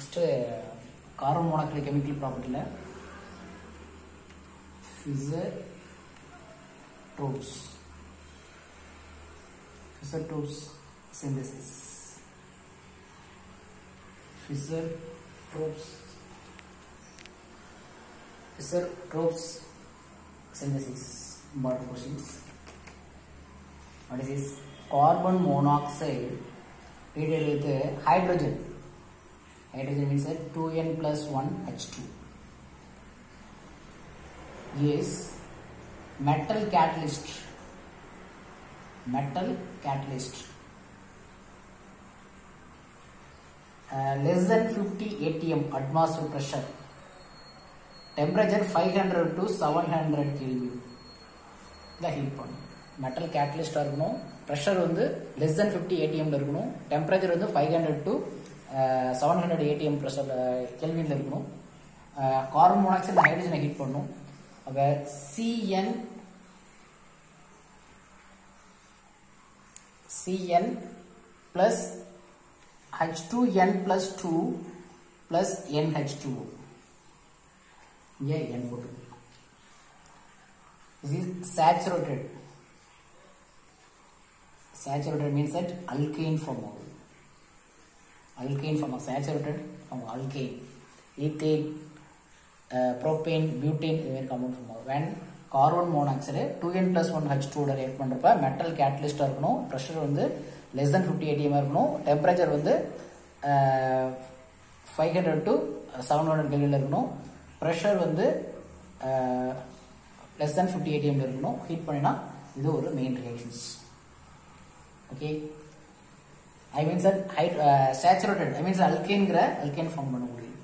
Next carbon monoxide chemical ப்ராப்பர்ட்டியில் Fischer Tropsch Fischer Tropsch synthesis Fischer Tropsch Fischer Tropsch synthesis important questions what is this carbon monoxide treated with uh, hydrogen Hydrogen means that 2n plus 1 H2. Yes, metal catalyst. Metal catalyst. Uh, less than 50 atm atmosphere pressure. Temperature 500 to 700 Kelvin. The heat point. no pressure on the less than 50 atm ஏடிஎம்மில் no temperature on the 500 to seven hundred ATM pressure கெல்வினில் இருக்கணும் carbon monoxide ஹைட்ரஜனை heat பண்ணணும் அப்போ CN CN plus H two N plus two plus N H two இங்கே N போட்டு this is saturated saturated means that alkane form alkane from a saturated from alkane ethane uh, butane இதுமாரி இதுவே compound form ஆகும் when carbon monoxide two N plus one H டூட react பண்ணுறப்ப metal கேட்லிஸ்டாக இருக்கணும் pressure வந்து less தென் fifty ATM இருக்கணும் temperature வந்து five hundred to seven hundred கெல்வியில் இருக்கணும் ப்ரெஷர் வந்து லெஸ் தென் ஃபிஃப்டி ஏடிஎம்ல இருக்கணும் ஹீட் பண்ணினா இது ஒரு main reactions okay I means height saturated I means அல்கேன்கிற அல்கேன் ஃபார்ம் பண்ண முடியும்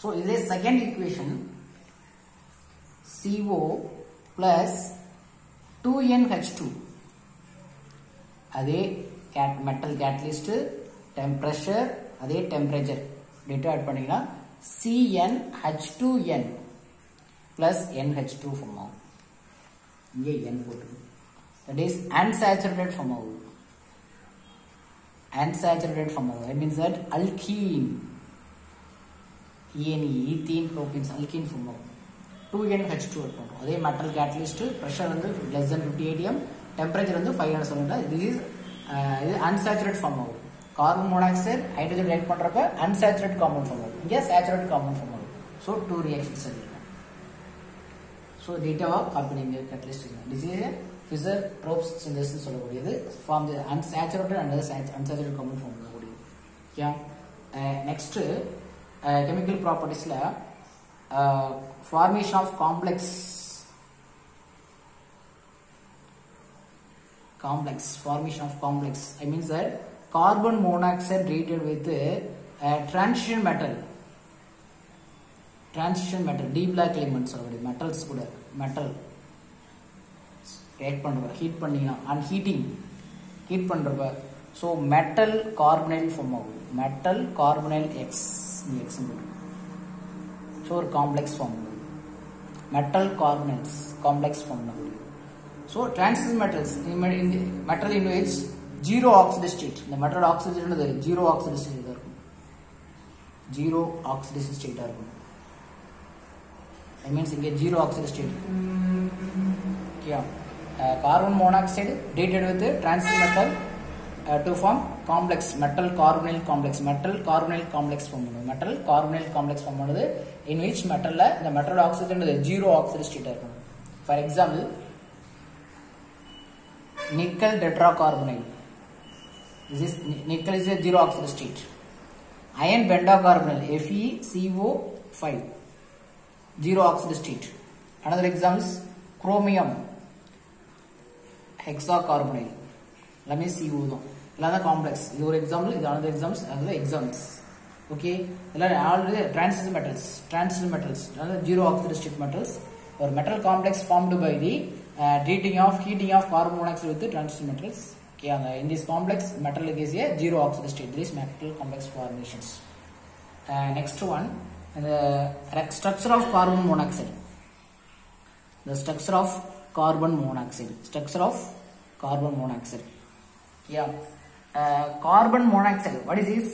ஸோ இதே second equation CO plus two N H two அதே கேட் மெட்டல் கேட்டலிஸ்ட்டு டெம்ப்ரெஷர் அதே டெம்பரேச்சர் ரெண்டும் ஆட் பண்ணிங்கன்னா CN H two N plus NH two form ஆகும் இங்கே என் போட்டு தட் இஸ் அன்சேச்சுரேட்டட் ஃபார்ம் ஆகும் unsaturated formula. That means that alkene. ENE, e, ethene propene alkene formula. 2NH2 இருக்கும் அதே மெட்டல் கேட்டலிஸ்ட் ப்ரெஷர் வந்து less then fifty ATM temperature வந்து five hundred சொல்லிட்டேன் இது இஸ் இது அன்சேச்சுரேட் ஃபார்ம் ஆகும் கார்பன் மோனாக்சைடு ஹைட்ரஜன் ரியாக்ட் பண்ணுறப்ப அன்சேச்சுரேட் காம்பவுண்ட் ஃபார்ம் ஆகும் இங்கே சேச்சுரேட் காம்பவுண்ட் ஃபார்ம் ஆகும் so two reactions so data carbon இங்கே கேட்டலிஸ்ட் டிசீஸ் ஃபிசர் ப்ரோப்ஸ் சிந்தசிஸ் சொல்லக்கூடியது form the unsaturated and unsaturate compound form பண்ணக்கூடியது okay next chemical ப்ராப்பர்ட்டிஸில் formation of complex complex formation of complex i means that carbon monoxide treated with uh, transition metal transition metal d black element சொல்லக்கூடிய metals கூட metal react பண்ணுறப்ப heat பண்ணிங்கன்னா and heating heat பண்ணுறப்ப so metal carbonyl form ஆகும் metal carbonyl X X so ஒரு complex form metal carbonyls complex form ஆகும் so transition metals metal in which zero oxidation state இந்த metal oxygen zero oxidation state இருக்கும் zero oxidation ஸ்டேட்டாக இருக்கும் I means இங்கே zero oxidation state okay carbon monoxide treated with transit metal uh, to form complex metal carbonyl complex metal carbonyl complex form பண்ணுது metal carbonyl complex form பண்ணுது in which metalல இந்த metal oxygen இது zero oxide state இருக்கும் for example nickel tetracarbonyl this is nickel is a zero oxide state iron pentacarbonyl FeCO5 zero oxide state another example chromium hexacarbonyl. எல்லாமே CO தான் எல்லாம் தான் complex இது ஒரு எக்ஸாம்பிள் இது another examples another examples okay இதெல்லாம் already transition metals transition metals அதாவது zero oxidise state metals ஒரு metal complex formed by the uh, treating of heating of carbon monoxide with the transition metals. Okay, and, uh, in this complex, metal is a zero oxide state. This metal complex formations. Uh, next one, the structure of carbon monoxide. The structure of carbon monoxide structure of carbon monoxide yeah uh, carbon monoxide what is this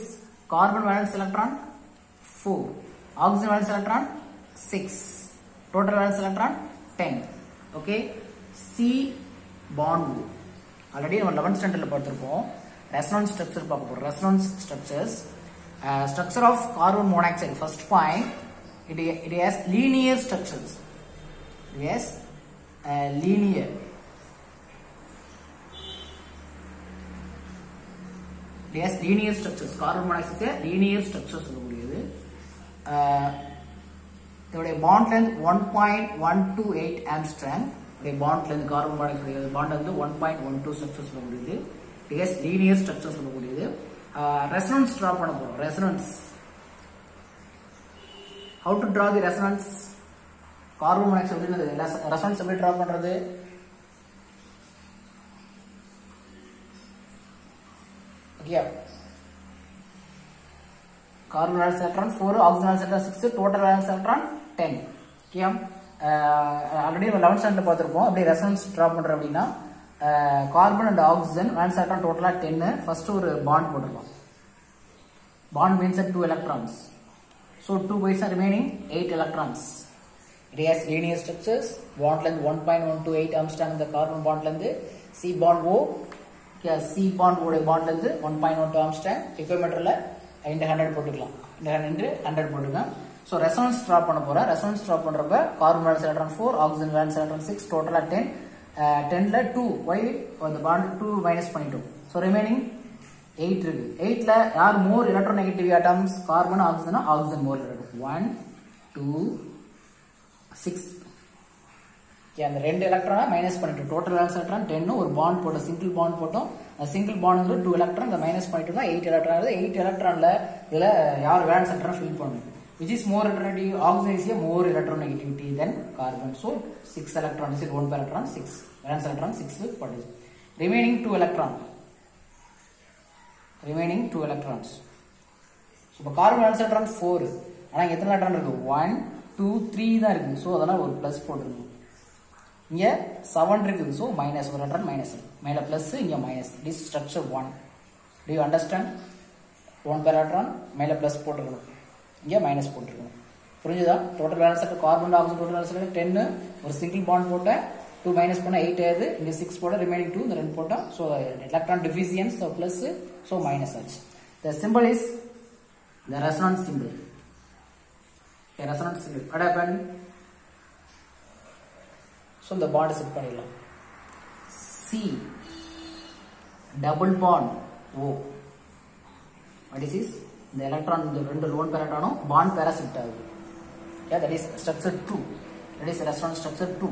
carbon valence electron 4 oxygen valence electron 6 total valence electron 10 okay c bond group already நம்ம eleventh ஸ்டாண்டர்டில் பார்த்துருப்போம் resonance structure பார்க்க போகிறோம் resonance structures structure of carbon monoxide first point it it has linear structures it has uh, linear yes linear structures carbon monoxide is a linear structure சொல்லக்கூடியது uh, இதோடைய bond length one point one two eight angstrom இதோடைய bond length carbon monoxide bond வந்து one point one two structure சொல்லக்கூடியது S linear structure சொல்லக்கூடியது resonance draw பண்ண போகிறோம் resonance how to draw the resonance carbon monoxide அப்படின்னு resonance எப்படி draw பண்ணுறது okay carbon ஆல்ஸ் எலக்ட்ரான் ஃபோர் ஆக்சிஜன் ஆல்ஸ் எலக்ட்ரான் சிக்ஸ் டோட்டல் ஆல்ஸ் எலக்ட்ரான் டென் ஓகே ஆல்ரெடி நம்ம லெவன்த் ஸ்டாண்டர்ட் பார்த்துருப்போம் அப்படியே ரெசனன்ஸ் ட்ரா பண்ணுறோம் அப்படின்னா கார்பன் அண்ட் ஆக்சிஜன் ஆல்ஸ் எலக்ட்ரான் டோட்டலாக டென்னு ஃபர்ஸ்ட் ஒரு பாண்ட் போட்டிருக்கோம் bond means two electrons so two pis are remaining eight electrons It has one structures. Bond length 1.128 angstrom இந்த carbon bondலந்து C bond O C bond ஓடை bondலந்து 1.12 angstrom equimeterல இந்த hundred போட்டுக்கலாம் இந்த 100 ஹண்ட்ரட் போட்டுக்கலாம் ஸோ ரெசனன்ஸ் ட்ராப் பண்ண போகிறேன் ரெசனன்ஸ் ட்ராப் பண்ணுறப்ப carbon valence electron four oxygen valence electron six டோட்டலாக டென் டெனில் டூ ஒய் அந்த பாண்ட் டூ மைனஸ் பண்ணிட்டோம் ஸோ ரிமைனிங் எயிட் இருக்கு எயிட்டில் யார் more electronegative atoms carbon ஆக்சிஜனா ஆக்சிஜன் மோர் இருக்கு ஒன் டூ சிக்ஸ் ஓகே அந்த ரெண்டு எலக்ட்ரானை மைனஸ் பண்ணிட்டு டோட்டல் எலக்ட்ரான் டென்னு ஒரு பாண்ட் போட்டோம் சிங்கிள் பாண்ட் போட்டோம் சிங்கிள் பாண்டுங்கிற டூ எலக்ட்ரான் இதை மைனஸ் பண்ணிட்டு தான் எயிட் எலக்ட்ரான் எயிட் எலக்ட்ரானில் இதில் யார் வேலன்ஸ் எலக்ட்ரான் ஃபில் பண்ணணும் which is more alternative oxygen is a more electronegativity than carbon so 6 electron is one per electron 6 valence electron 6 produce remaining 2 electron remaining 2 electrons so carbon valence electron 4 ஆனா எத்தனை electron இருக்கு 1 two three தான் இருக்குது so அதனால் ஒரு plus போட்டிருக்கணும் இங்கே seven இருக்குது ஸோ மைனஸ் ஒரு ஹண்ட்ரட் மைனஸ் மேலே ப்ளஸ் இங்கே minus this structure one do you understand one பேராட்ரான் மேலே ப்ளஸ் போட்டிருக்கணும் இங்கே மைனஸ் போட்டிருக்கணும் புரிஞ்சுதா total balance of carbon oxygen total balance டென்னு ஒரு சிங்கிள் பாண்ட் போட்டேன் டூ மைனஸ் பண்ணால் எயிட் ஆகுது இங்கே சிக்ஸ் போட்ட ரிமைனிங் டூ இந்த ரெண்டு போட்டால் so electron deficiency so plus so minus ஆச்சு the simple is the resonance simple a resonance unit what happened so இந்த பாண்டை செட் பண்ணிடலாம் C double bond O what is is இந்த எலக்ட்ரான் இந்த ரெண்டு லோன் பேர் எலக்ட்ரானும் பாண்ட் பேரா shift ஆகுது okay that is structure two that is restaurant structure two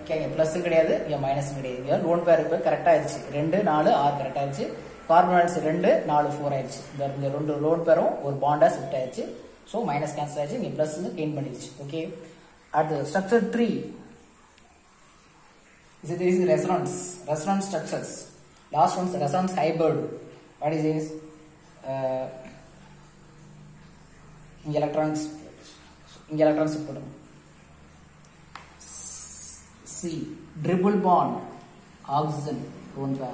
okay இங்கே ப்ளஸ்ஸும் கிடையாது இங்கே மைனஸும் கிடையாது இங்கே லோன் பேர் இப்போ கரெக்டாக ஆயிடுச்சு ரெண்டு நாலு ஆறு கரெக்டாக ஆயிடுச்சு கார்பன் ரெண்டு நாலு ஃபோர் ஆயிடுச்சு இந்த ரெண்டு லோன் பேரும் ஒரு பாண்டாக ஷிஃப்ட் ஆயிடுச்சு ஸோ மைனஸ் கேன்சல் ஆச்சு இங்கே ப்ளஸ் வந்து கெயின் பண்ணிடுச்சு ஓகே அடுத்து structure three is it is resonance resonance structures last one is resonance hybrid what is this uh, in electrons in electrons c triple bond oxygen bond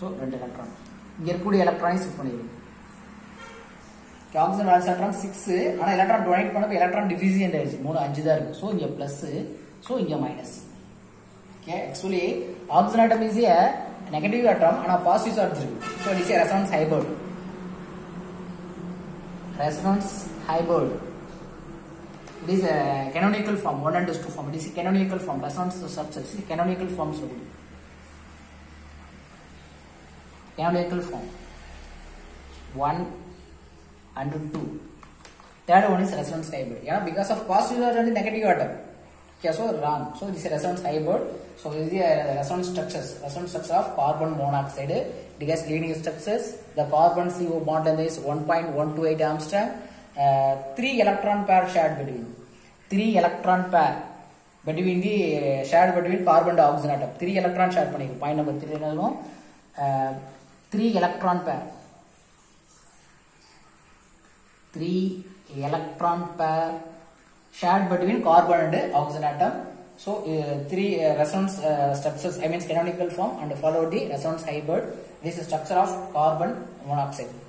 so ரெண்டு electron இங்க இருக்கக்கூடிய electronics பண்ணிடுவோம் oxygen valence electron six ஆனால் electron donate பண்ணப்போ electron deficient ஆயிடுச்சு மூணு அஞ்சு தான் இருக்கும் ஸோ இங்கே ப்ளஸ் ஸோ இங்கே minus okay actually oxygen atom is a negative atom ஆனால் பாசிட்டிவ் சார்ஜ் இருக்கு so it is a resonance hybrid resonance hybrid it is canonical form one and two form it is canonical form resonance subjects canonical form சொல்லுது canonical form one and 2 third one is resonance hybrid yeah because of positive order and negative atom. Yeah, so wrong so this is resonance hybrid so this is the resonance structures resonance structure of carbon monoxide because leading structures the carbon co bond length is 1.128 Armstrong. uh, three electron pair shared between Three electron pair between the uh, shared between carbon to oxygen atom Three electron shared between. point number three. Uh, three electron pair 3 electron pair shared between carbon and oxygen atom. So, uh, three uh, resonance uh, structures, I mean canonical form and follow the resonance hybrid. This is structure of carbon monoxide.